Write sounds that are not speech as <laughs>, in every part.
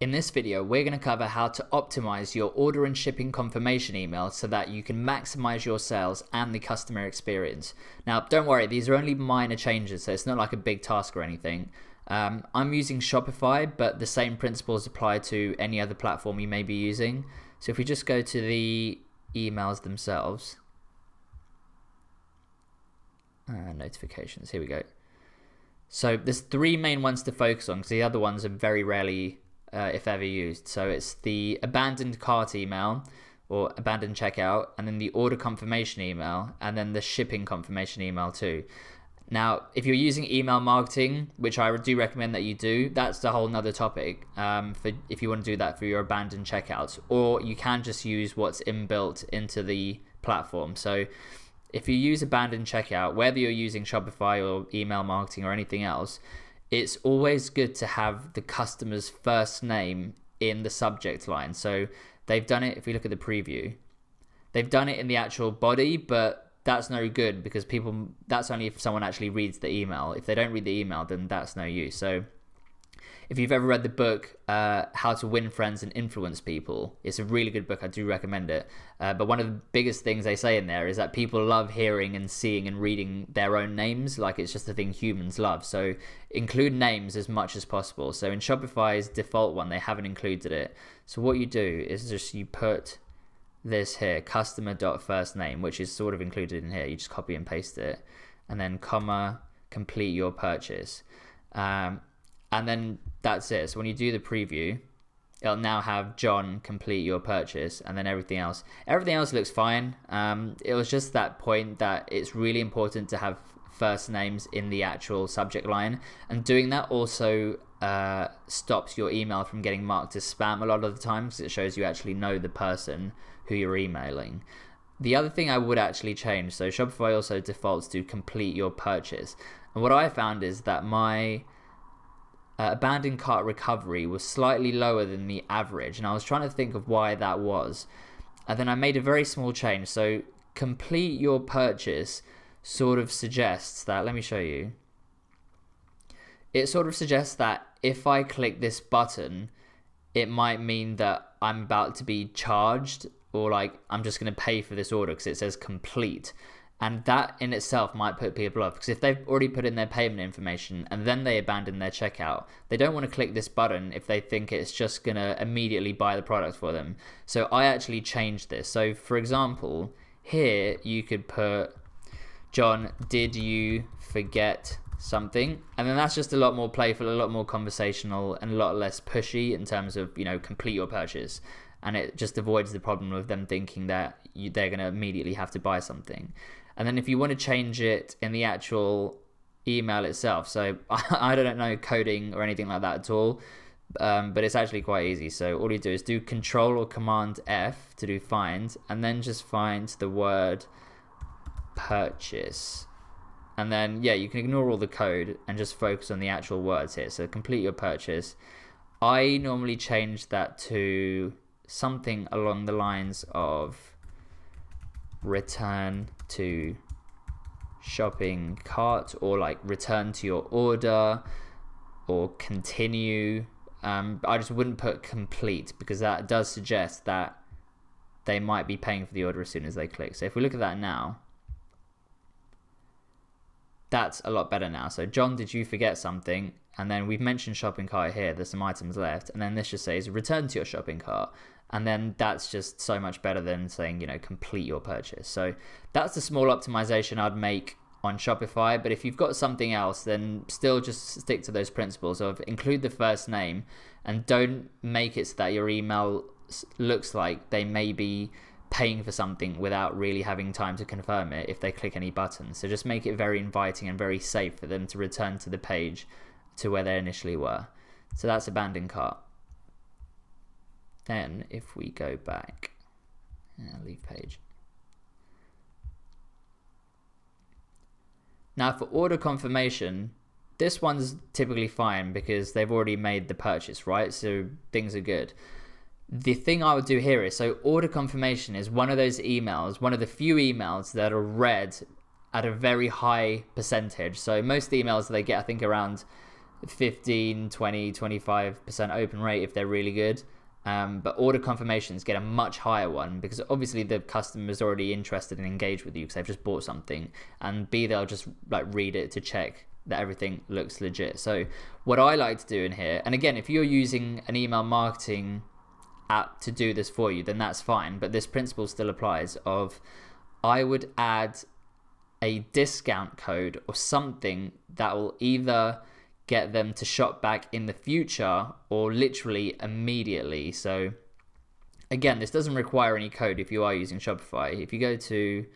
In this video, we're going to cover how to optimize your order and shipping confirmation email so that you can maximize your sales and the customer experience. Now, don't worry, these are only minor changes, so it's not like a big task or anything. Um, I'm using Shopify, but the same principles apply to any other platform you may be using. So if we just go to the emails themselves, uh, notifications, here we go. So there's three main ones to focus on because the other ones are very rarely uh, if ever used. So it's the abandoned cart email or abandoned checkout, and then the order confirmation email, and then the shipping confirmation email too. Now, if you're using email marketing, which I do recommend that you do, that's a whole nother topic. Um, for if you want to do that for your abandoned checkouts, or you can just use what's inbuilt into the platform. So, if you use abandoned checkout, whether you're using Shopify or email marketing or anything else, it's always good to have the customer's first name in the subject line. So they've done it, if we look at the preview, they've done it in the actual body, but that's no good because people, that's only if someone actually reads the email. If they don't read the email, then that's no use. So if you've ever read the book uh, How to Win Friends and Influence People, it's a really good book. I do recommend it. Uh, but one of the biggest things they say in there is that people love hearing and seeing and reading their own names, like it's just a thing humans love. So include names as much as possible. So in Shopify's default one, they haven't included it. So what you do is just you put this here, customer.first name, which is sort of included in here. You just copy and paste it, and then comma complete your purchase. Um, and then that's it. So when you do the preview, it'll now have John complete your purchase, and then everything else. Everything else looks fine. Um, it was just that point that it's really important to have first names in the actual subject line, and doing that also uh, stops your email from getting marked as spam a lot of the time because it shows you actually know the person who you're emailing. The other thing I would actually change, so Shopify also defaults to complete your purchase. And what I found is that my uh, abandoned cart recovery was slightly lower than the average, and I was trying to think of why that was. And then I made a very small change. So complete your purchase sort of suggests that. Let me show you. It sort of suggests that if I click this button, it might mean that I'm about to be charged or like I'm just going to pay for this order because it says complete and that in itself might put people off because if they've already put in their payment information and then they abandon their checkout they don't want to click this button if they think it's just going to immediately buy the product for them. So i actually changed this. So for example here you could put john did you forget something? And then that's just a lot more playful a lot more conversational and a lot less pushy in terms of you know complete your purchase. And it just avoids the problem of them thinking that you, they're going to immediately have to buy something and then if you want to change it in the actual email itself, so <laughs> I don't know coding or anything like that at all, um, but it's actually quite easy. So all you do is do Control or Command F to do find, and then just find the word purchase. And then, yeah, you can ignore all the code and just focus on the actual words here. So complete your purchase. I normally change that to something along the lines of return to shopping cart or like return to your order or continue. Um, I just wouldn't put complete because that does suggest that they might be paying for the order as soon as they click. So if we look at that now, that's a lot better now. So John, did you forget something? And then we've mentioned shopping cart here. There's some items left. And then this just says return to your shopping cart and then that's just so much better than saying you know complete your purchase so that's the small optimization i'd make on shopify but if you've got something else then still just stick to those principles of include the first name and don't make it so that your email looks like they may be paying for something without really having time to confirm it if they click any buttons so just make it very inviting and very safe for them to return to the page to where they initially were so that's abandoned cart then if we go back, yeah, leave page. Now for order confirmation, this one's typically fine because they've already made the purchase, right? So things are good. The thing I would do here is so order confirmation is one of those emails, one of the few emails that are read at a very high percentage. So most emails they get, I think, around 15, 20, 25% open rate if they're really good. Um, but order confirmations get a much higher one because obviously the customer is already interested and engaged with you because they've just bought something, and B they'll just like read it to check that everything looks legit. So what I like to do in here, and again, if you're using an email marketing app to do this for you, then that's fine. But this principle still applies. Of I would add a discount code or something that will either get them to shop back in the future or literally immediately. So again, this doesn't require any code if you are using Shopify. If you go to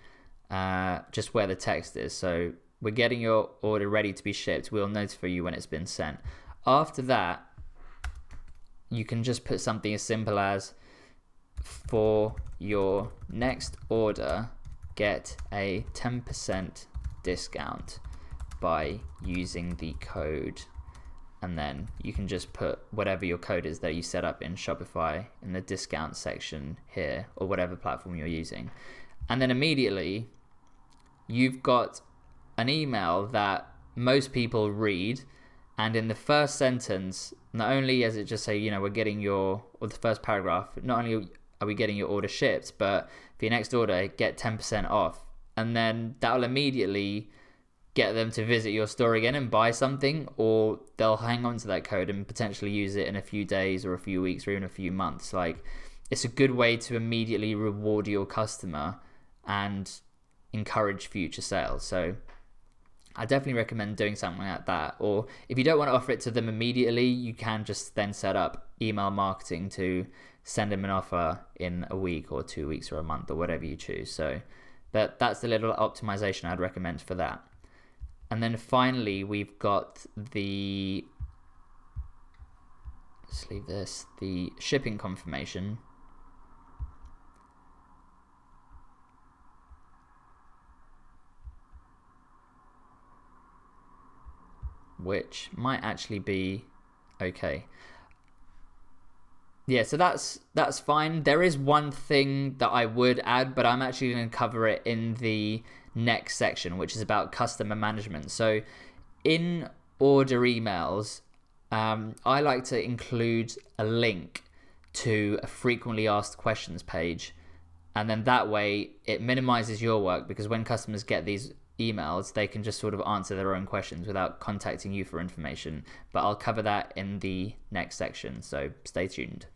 uh, just where the text is, so we're getting your order ready to be shipped, we'll notify you when it's been sent. After that, you can just put something as simple as for your next order, get a 10% discount by using the code and then you can just put whatever your code is that you set up in Shopify in the discount section here or whatever platform you're using. And then immediately you've got an email that most people read and in the first sentence not only does it just say you know we're getting your or the first paragraph not only are we getting your order shipped but for your next order get 10% off and then that'll immediately get them to visit your store again and buy something, or they'll hang on to that code and potentially use it in a few days or a few weeks or even a few months. Like, it's a good way to immediately reward your customer and encourage future sales. So, I definitely recommend doing something like that. Or if you don't want to offer it to them immediately, you can just then set up email marketing to send them an offer in a week or two weeks or a month or whatever you choose. So, but that's the little optimization I'd recommend for that. And then finally, we've got the, let's leave this, the shipping confirmation. Which might actually be okay. Yeah, so that's that's fine. There is one thing that I would add, but I'm actually going to cover it in the next section, which is about customer management. So, in order emails, um, I like to include a link to a frequently asked questions page. And then that way it minimizes your work because when customers get these emails, they can just sort of answer their own questions without contacting you for information. But I'll cover that in the next section, so stay tuned.